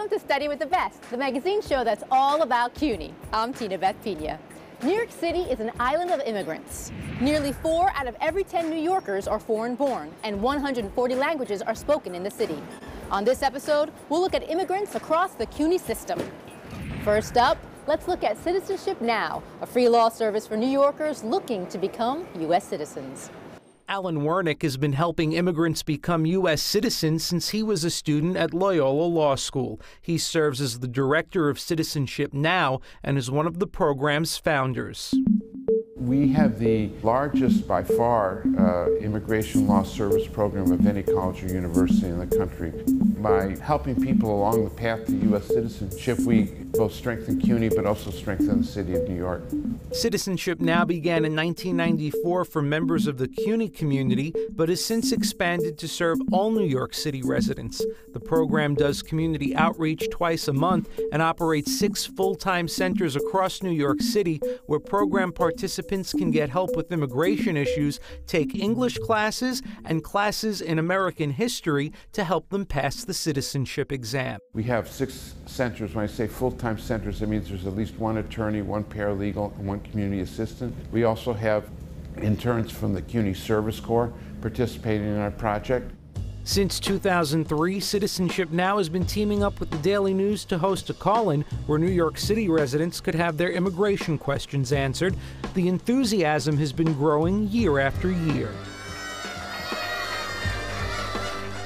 Welcome to Study with the Best, the magazine show that's all about CUNY. I'm Tinabeth Pina. New York City is an island of immigrants. Nearly four out of every 10 New Yorkers are foreign born, and 140 languages are spoken in the city. On this episode, we'll look at immigrants across the CUNY system. First up, let's look at Citizenship Now, a free law service for New Yorkers looking to become U.S. citizens. Allan Wernick has been helping immigrants become U.S. citizens since he was a student at Loyola Law School. He serves as the director of Citizenship Now and is one of the program's founders. We have the largest, by far, uh, immigration law service program of any college or university in the country. By helping people along the path to U.S. citizenship, we both strengthen CUNY but also strengthen the city of New York. Citizenship Now began in 1994 for members of the CUNY community, but has since expanded to serve all New York City residents. The program does community outreach twice a month and operates six full time centers across New York City where program participants can get help with immigration issues, take English classes, and classes in American history to help them pass the citizenship exam. We have six centers. When I say full time centers, that means there's at least one attorney, one paralegal, and one community assistant. We also have interns from the CUNY Service Corps participating in our project. Since 2003, Citizenship Now has been teaming up with the Daily News to host a call in where New York City residents could have their immigration questions answered. The enthusiasm has been growing year after year.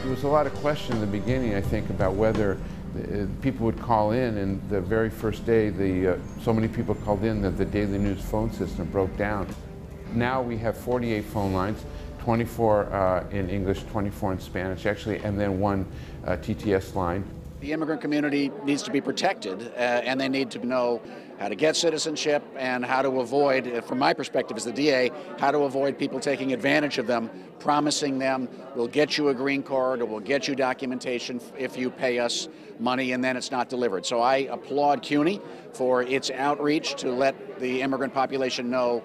There was a lot of question in the beginning, I think, about whether uh, people would call in, and the very first day, the, uh, so many people called in that the Daily News phone system broke down. Now we have 48 phone lines, 24 uh, in English, 24 in Spanish, actually, and then one uh, TTS line. The immigrant community needs to be protected, uh, and they need to know how to get citizenship and how to avoid, uh, from my perspective as the DA, how to avoid people taking advantage of them, promising them we'll get you a green card or we'll get you documentation if you pay us money and then it's not delivered. So I applaud CUNY for its outreach to let the immigrant population know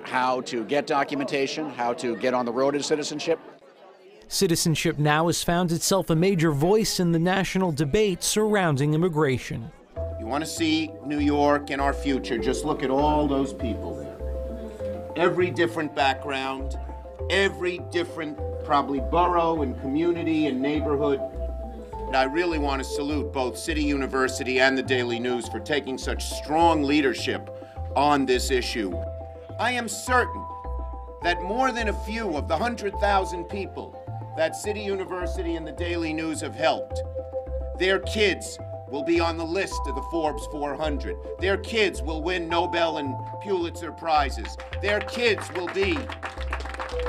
how to get documentation, how to get on the road to citizenship. Citizenship Now has found itself a major voice in the national debate surrounding immigration. You want to see New York and our future, just look at all those people there. Every different background, every different, probably borough and community and neighborhood. And I really want to salute both City University and the Daily News for taking such strong leadership on this issue. I am certain that more than a few of the 100,000 people that City University and the Daily News have helped. Their kids will be on the list of the Forbes 400. Their kids will win Nobel and Pulitzer Prizes. Their kids will be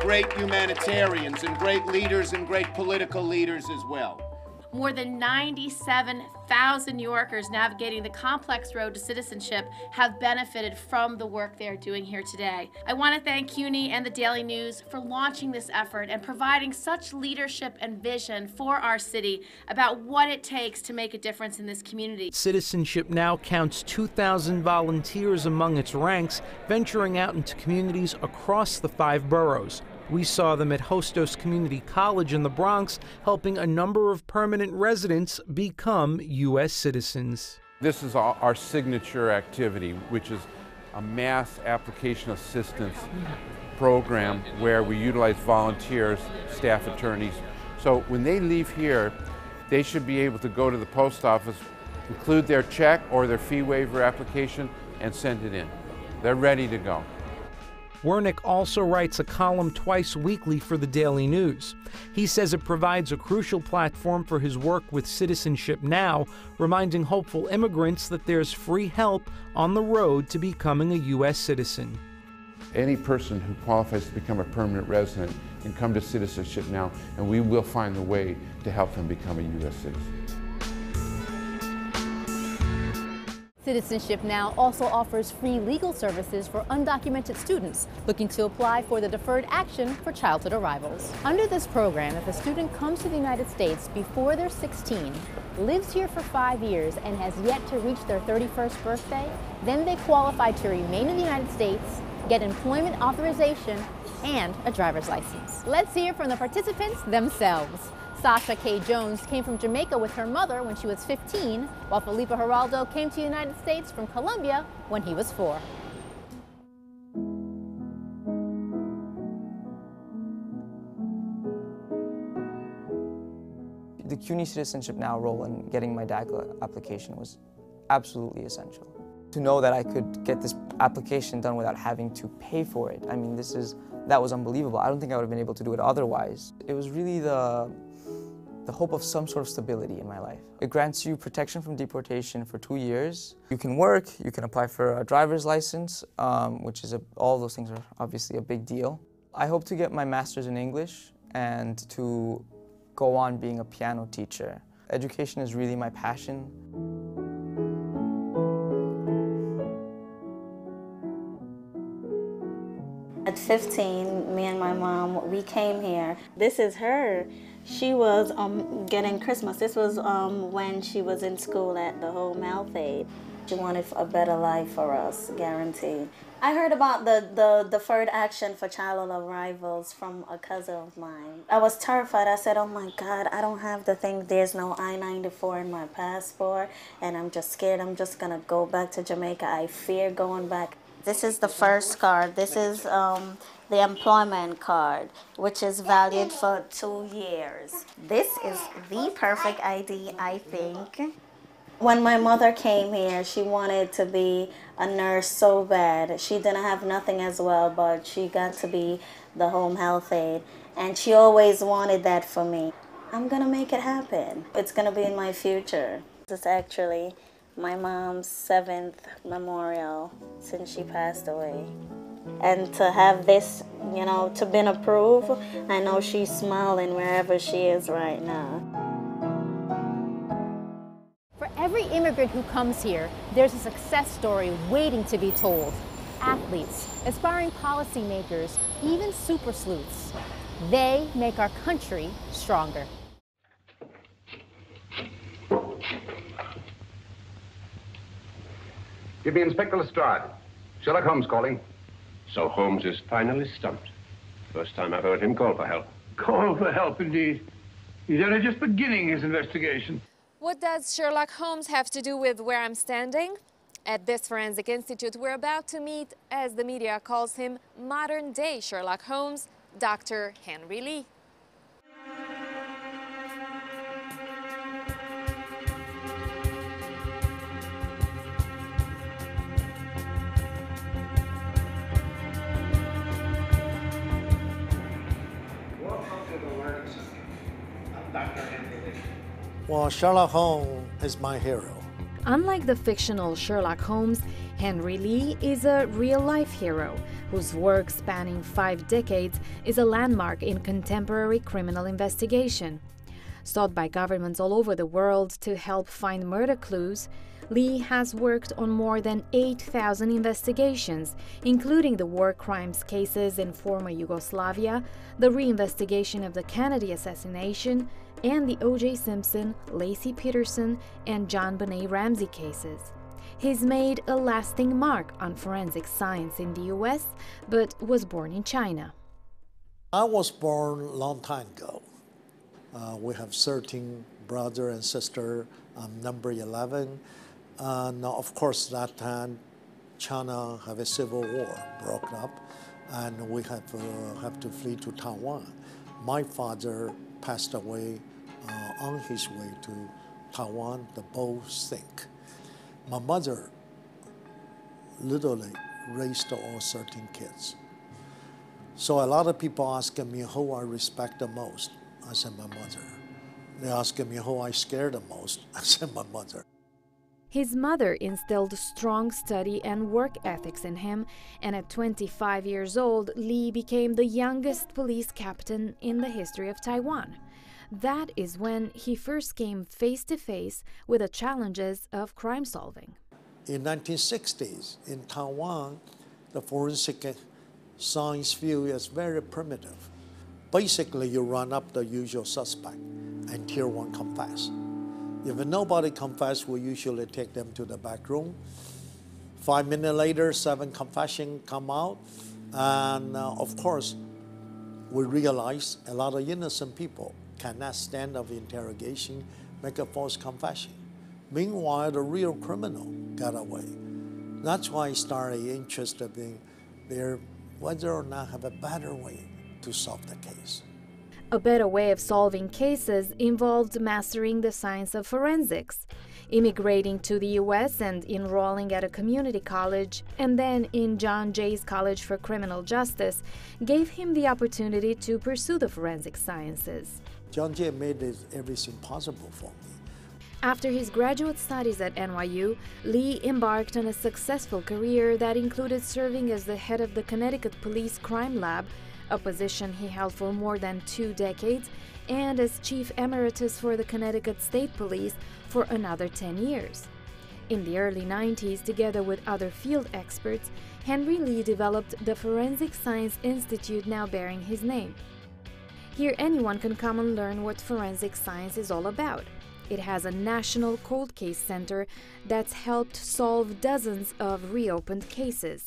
great humanitarians and great leaders and great political leaders as well. More than 97,000 New Yorkers navigating the complex road to citizenship have benefited from the work they are doing here today. I want to thank CUNY and the Daily News for launching this effort and providing such leadership and vision for our city about what it takes to make a difference in this community. Citizenship now counts 2,000 volunteers among its ranks, venturing out into communities across the five boroughs. We saw them at Hostos Community College in the Bronx, helping a number of permanent residents become U.S. citizens. This is our, signature activity, which is a mass application assistance program where we utilize volunteers, staff attorneys. So when they leave here, they should be able to go to the post office, include their check or their fee waiver application, and send it in. They're ready to go. Wernick also writes a column twice weekly for the Daily News. He says it provides a crucial platform for his work with Citizenship Now, reminding hopeful immigrants that there's free help on the road to becoming a U.S. citizen. Any person who qualifies to become a permanent resident can come to Citizenship Now, and we will find the way to help them become a U.S. citizen. Citizenship Now also offers free legal services for undocumented students looking to apply for the Deferred Action for Childhood Arrivals. Under this program, if a student comes to the United States before they're 16, lives here for five years, and has yet to reach their 31st birthday, then they qualify to remain in the United States, get employment authorization, and a driver's license. Let's hear from the participants themselves. Sasha-K Jones came from Jamaica with her mother when she was 15, while Felipe Giraldo came to the United States from Colombia when he was four. The CUNY Citizenship Now role in getting my DACA application was absolutely essential. To know that I could get this application done without having to pay for it, I mean, this is, that was unbelievable. I don't think I would have been able to do it otherwise. It was really the, the hope of some sort of stability in my life. It grants you protection from deportation for two years. You can work, you can apply for a driver's license, um, which is, a, all those things are obviously a big deal. I hope to get my master's in English and to go on being a piano teacher. Education is really my passion. At 15, me and my mom, we came here. This is her. She was um, getting Christmas. This was um, when she was in school at the Home Health Aid. She wanted a better life for us, guaranteed. I heard about the, the deferred action for child arrivals from a cousin of mine. I was terrified. I said, oh my God, I don't have the thing. There's no I-94 in my passport. And I'm just scared. I'm just going to go back to Jamaica. I fear going back. This is the first card. This is um, the employment card, which is valid for two years. This is the perfect ID, I think. When my mother came here, she wanted to be a nurse so bad. She didn't have nothing as well, but she got to be the home health aide. And she always wanted that for me. I'm gonna make it happen. It's gonna be in my future. It's actually my mom's seventh memorial since she passed away. And to have this, you know, to been approved, I know she's smiling wherever she is right now. For every immigrant who comes here, there's a success story waiting to be told. Athletes, aspiring policymakers, even super sleuths. They make our country stronger. Give me Inspector Lestrade. Sherlock Holmes calling. So Holmes is finally stumped. First time I've heard him call for help. Call for help, indeed. He's only just beginning his investigation. What does Sherlock Holmes have to do with where I'm standing? At this Forensic Institute, we're about to meet, as the media calls him, modern day Sherlock Holmes, Dr. Henry Lee. Well, Sherlock Holmes is my hero. Unlike the fictional Sherlock Holmes, Henry Lee is a real life hero whose work spanning five decades is a landmark in contemporary criminal investigation. Sought by governments all over the world to help find murder clues, Lee has worked on more than 8,000 investigations, including the war crimes cases in former Yugoslavia, the reinvestigation of the Kennedy assassination, and the O.J. Simpson, Laci Peterson, and JonBenet Ramsey cases. He's made a lasting mark on forensic science in the US, but was born in China. I was born a long time ago. Uh, we have 13 brother and sister. I'm number 11. And of course, that time, China have a civil war broken up, and we have, uh, have to flee to Taiwan. My father passed away uh, on his way to Taiwan, the boat sank. My mother literally raised all 13 kids. So a lot of people asking me who I respect the most. I said my mother. They asking me who I scare the most. I said my mother. His mother instilled strong study and work ethics in him, and at 25 years old, Lee became the youngest police captain in the history of Taiwan. That is when he first came face to face with the challenges of crime solving. In 1960s, in Taiwan, the forensic science field is very primitive. Basically, you run up the usual suspect and until one confess. If nobody confess, we usually take them to the back room. Five minutes later, seven confession come out, and uh, of course, we realize a lot of innocent people cannot stand up interrogation, make a false confession. Meanwhile, the real criminal got away. That's why I started interested in their whether or not have a better way to solve the case. A better way of solving cases involved mastering the science of forensics, immigrating to the US and enrolling at a community college, and then in John Jay's College for Criminal Justice, gave him the opportunity to pursue the forensic sciences. John Jay made everything possible for me. After his graduate studies at NYU, Lee embarked on a successful career that included serving as the head of the Connecticut Police Crime Lab a position he held for more than two decades, and as chief emeritus for the Connecticut State Police for another 10 years. In the early 90s, together with other field experts, Henry Lee developed the Forensic Science Institute now bearing his name. Here, anyone can come and learn what forensic science is all about. It has a national cold case center that's helped solve dozens of reopened cases.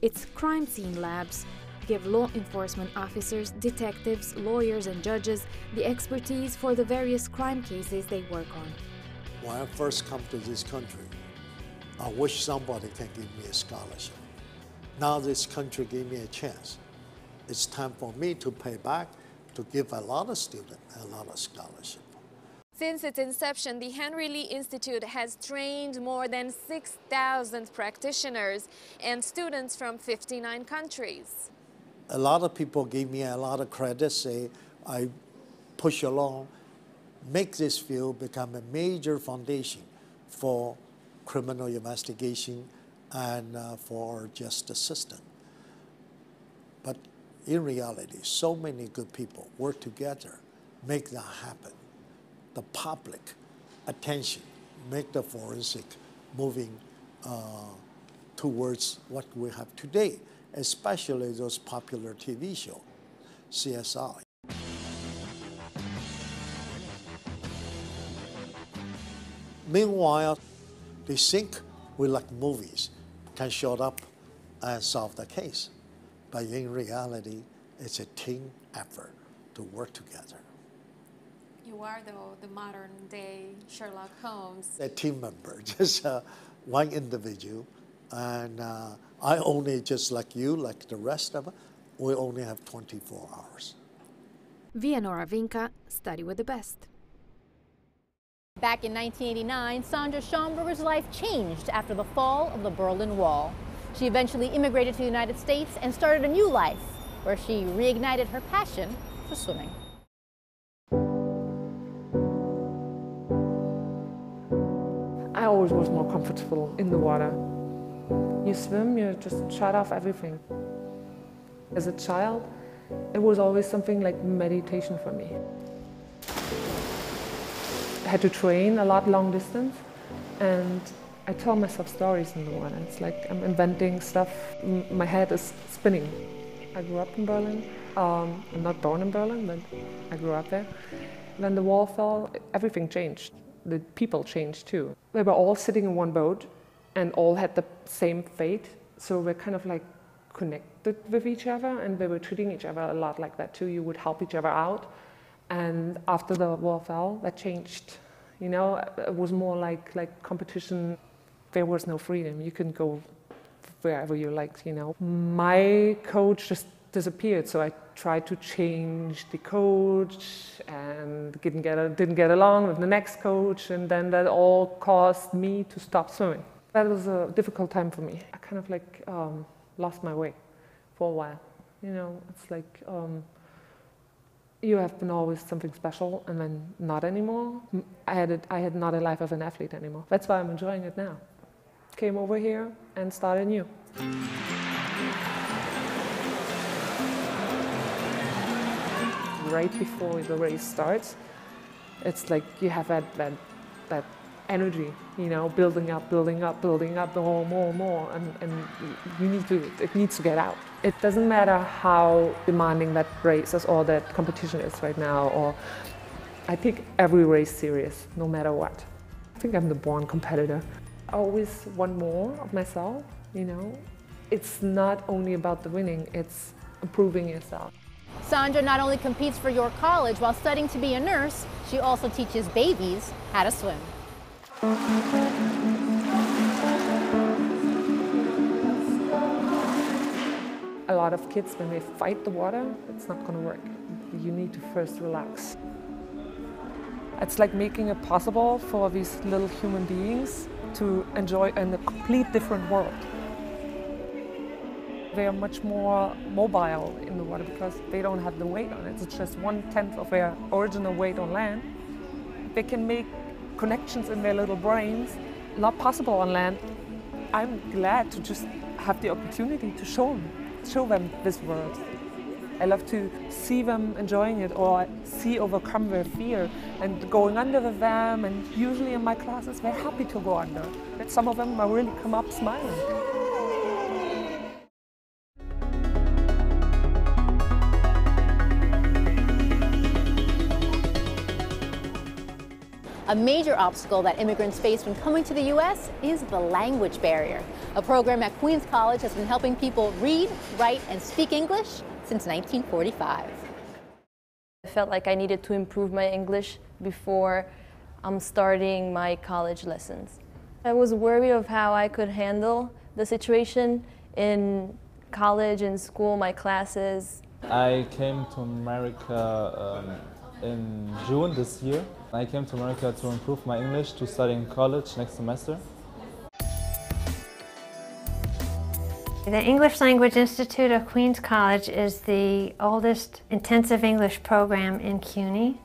Its crime scene labs give law enforcement officers, detectives, lawyers, and judges the expertise for the various crime cases they work on. When I first come to this country, I wish somebody can give me a scholarship. Now this country gave me a chance. It's time for me to pay back to give a lot of students a lot of scholarship. Since its inception, the Henry Lee Institute has trained more than 6,000 practitioners and students from 59 countries a lot of people give me a lot of credit, say I push along, make this field become a major foundation for criminal investigation and uh, for justice system. But in reality, so many good people work together, make that happen. The public attention, make the forensic moving uh, towards what we have today especially those popular TV shows, CSI. Meanwhile, they think we like movies, can show up and solve the case. But in reality, it's a team effort to work together. You are, though, the modern day Sherlock Holmes. A team member, just uh, one individual. And uh, I only, just like you, like the rest of us, we only have 24 hours. Vianora Vinca, study with the best. Back in 1989, Sandra Shamburger's life changed after the fall of the Berlin Wall. She eventually immigrated to the United States and started a new life, where she reignited her passion for swimming. I always was more comfortable in the water you swim, you just shut off everything. As a child, it was always something like meditation for me. I had to train a lot long distance and I tell myself stories in the water. It's like I'm inventing stuff, my head is spinning. I grew up in Berlin. Um, I'm not born in Berlin, but I grew up there. When the wall fell, everything changed. The people changed too. We were all sitting in one boat and all had the same fate. So we're kind of like connected with each other and we were treating each other a lot like that too. You would help each other out. And after the wall fell, that changed. You know, it was more like, like competition. There was no freedom. You couldn't go wherever you liked, you know. My coach just disappeared, so I tried to change the coach and didn't get, didn't get along with the next coach, and then that all caused me to stop swimming. That was a difficult time for me. I kind of like um, lost my way for a while. You know, it's like um, you have been always something special and then not anymore. I had, a, I had not a life of an athlete anymore. That's why I'm enjoying it now. Came over here and started new. Right before the race starts, it's like you have that, that, that energy, you know, building up, building up, building up, more, more, more, and, and you need to, it needs to get out. It doesn't matter how demanding that race is or that competition is right now, or I take every race serious, no matter what. I think I'm the born competitor. I always want more of myself, you know. It's not only about the winning, it's improving yourself. Sandra not only competes for York College while studying to be a nurse, she also teaches babies how to swim. A lot of kids, when they fight the water, it's not going to work. You need to first relax. It's like making it possible for these little human beings to enjoy in a complete different world. They are much more mobile in the water because they don't have the weight on it. It's just one tenth of their original weight on land. They can make connections in their little brains, not possible on land. I'm glad to just have the opportunity to show them, show them this world. I love to see them enjoying it or see overcome their fear and going under with them. And usually in my classes, they're happy to go under. But some of them are really come up smiling. A major obstacle that immigrants face when coming to the U.S. is the language barrier. A program at Queens College has been helping people read, write, and speak English since 1945. I felt like I needed to improve my English before I'm starting my college lessons. I was worried of how I could handle the situation in college and school, my classes. I came to America um, in June this year. I came to America to improve my English to study in college next semester. The English Language Institute of Queens College is the oldest intensive English program in CUNY.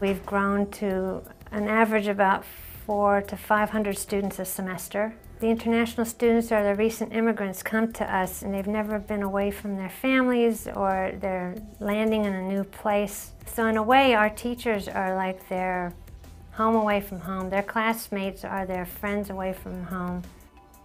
We've grown to an average about four to 500 students a semester. The international students or the recent immigrants come to us and they've never been away from their families or they're landing in a new place. So in a way, our teachers are like their home away from home. Their classmates are their friends away from home.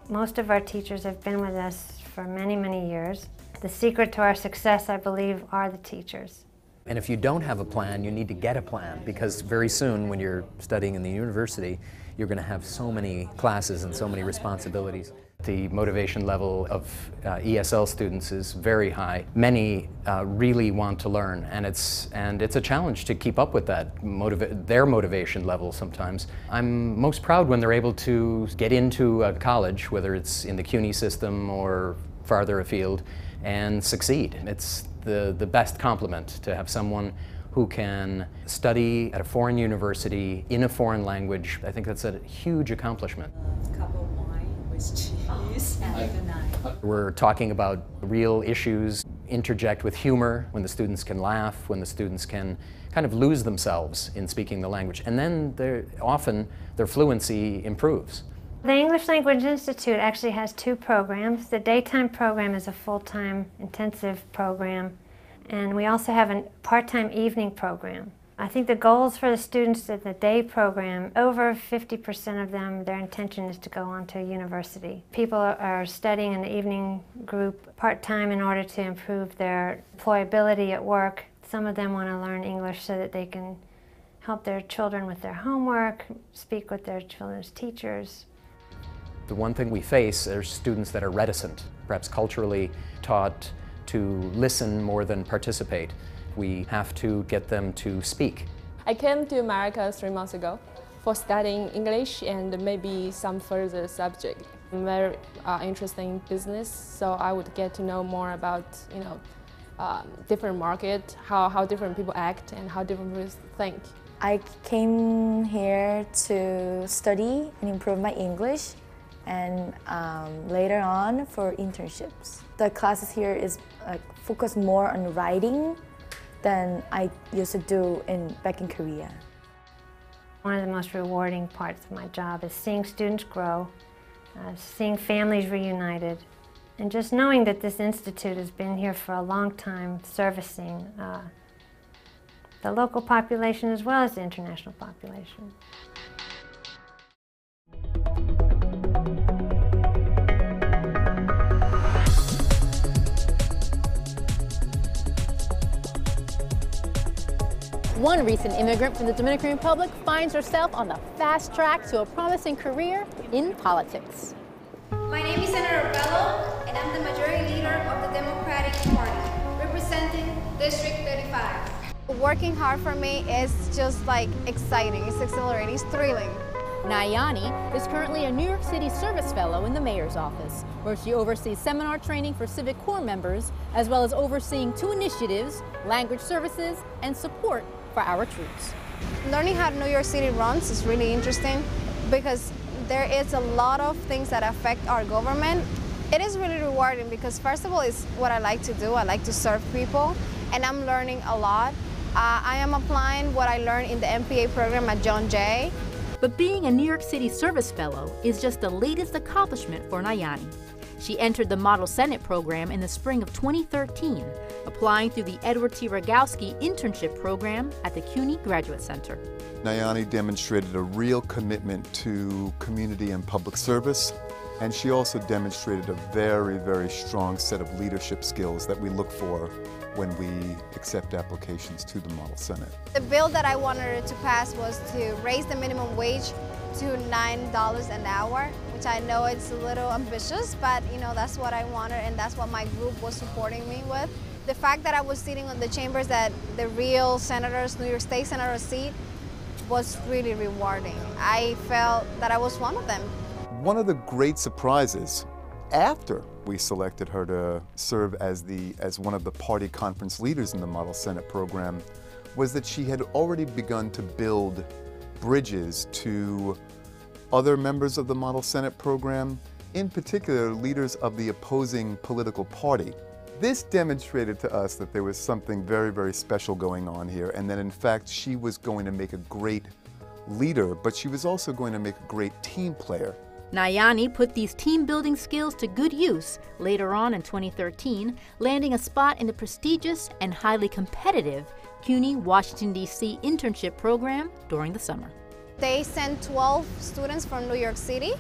Most of our teachers have been with us for many, many years. The secret to our success, I believe, are the teachers. And if you don't have a plan, you need to get a plan because very soon when you're studying in the university, you're going to have so many classes and so many responsibilities. The motivation level of uh, ESL students is very high. Many uh, really want to learn, and it's and it's a challenge to keep up with that motiva their motivation level. Sometimes I'm most proud when they're able to get into a college, whether it's in the CUNY system or farther afield, and succeed. It's the the best compliment to have someone who can study at a foreign university in a foreign language. I think that's a huge accomplishment. We're talking about real issues, interject with humor when the students can laugh, when the students can kind of lose themselves in speaking the language. And then often their fluency improves. The English Language Institute actually has two programs. The daytime program is a full-time intensive program, and we also have a part-time evening program. I think the goals for the students at the day program, over 50% of them, their intention is to go on to university. People are studying in the evening group part-time in order to improve their employability at work. Some of them want to learn English so that they can help their children with their homework, speak with their children's teachers. The one thing we face are students that are reticent, perhaps culturally taught to listen more than participate we have to get them to speak. I came to America three months ago for studying English and maybe some further subject. I'm very uh, interested in business, so I would get to know more about, you know, um, different market, how, how different people act and how different people think. I came here to study and improve my English and um, later on for internships. The classes here is uh, focused more on writing than I used to do in, back in Korea. One of the most rewarding parts of my job is seeing students grow, uh, seeing families reunited, and just knowing that this institute has been here for a long time servicing uh, the local population as well as the international population. One recent immigrant from the Dominican Republic finds herself on the fast track to a promising career in politics. My name is Senator Bello, and I'm the majority leader of the Democratic Party, representing District 35. Working hard for me is just like exciting, it's exhilarating, it's thrilling. Nayani is currently a New York City Service Fellow in the Mayor's Office, where she oversees seminar training for Civic Corps members, as well as overseeing two initiatives, language services, and support for our troops. Learning how New York City runs is really interesting because there is a lot of things that affect our government. It is really rewarding because first of all, it's what I like to do. I like to serve people and I'm learning a lot. Uh, I am applying what I learned in the MPA program at John Jay. But being a New York City Service Fellow is just the latest accomplishment for Nayani. She entered the Model Senate program in the spring of 2013, applying through the Edward T. Rogowski Internship Program at the CUNY Graduate Center. Nayani demonstrated a real commitment to community and public service, and she also demonstrated a very, very strong set of leadership skills that we look for when we accept applications to the Model Senate. The bill that I wanted to pass was to raise the minimum wage to $9 an hour, which I know it's a little ambitious, but you know, that's what I wanted and that's what my group was supporting me with. The fact that I was sitting on the chambers that the real senators, New York State Senator seat, was really rewarding. I felt that I was one of them. One of the great surprises after we selected her to serve as, the, as one of the party conference leaders in the Model Senate program was that she had already begun to build bridges to other members of the Model Senate program, in particular leaders of the opposing political party. This demonstrated to us that there was something very, very special going on here and that in fact she was going to make a great leader, but she was also going to make a great team player. Nayani put these team building skills to good use later on in 2013, landing a spot in the prestigious and highly competitive CUNY Washington, D.C. internship program during the summer. They sent 12 students from New York City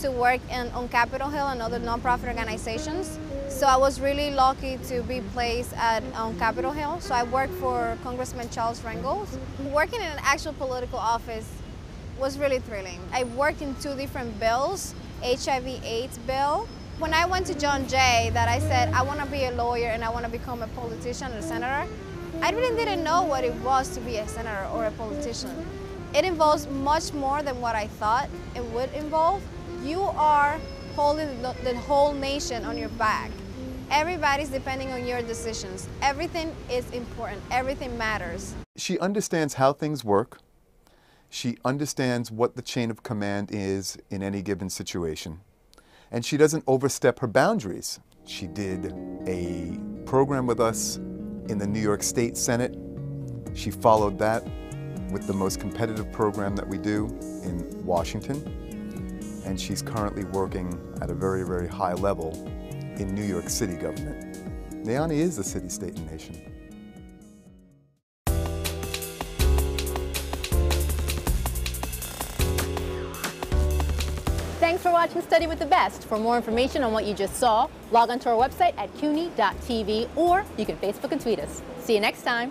to work in, on Capitol Hill and other nonprofit organizations. So I was really lucky to be placed at on Capitol Hill. So I worked for Congressman Charles Rangel. Working in an actual political office was really thrilling. I worked in two different bills, HIV AIDS bill. When I went to John Jay that I said, I want to be a lawyer and I want to become a politician or a senator, I really didn't know what it was to be a senator or a politician. It involves much more than what I thought it would involve. You are holding the whole nation on your back. Everybody's depending on your decisions. Everything is important. Everything matters. She understands how things work. She understands what the chain of command is in any given situation. And she doesn't overstep her boundaries. She did a program with us in the New York State Senate. She followed that with the most competitive program that we do in Washington. And she's currently working at a very, very high level in New York City government. Nayani is a city, state, and nation. Thanks for watching Study with the Best. For more information on what you just saw, log on to our website at cuny.tv or you can Facebook and tweet us. See you next time.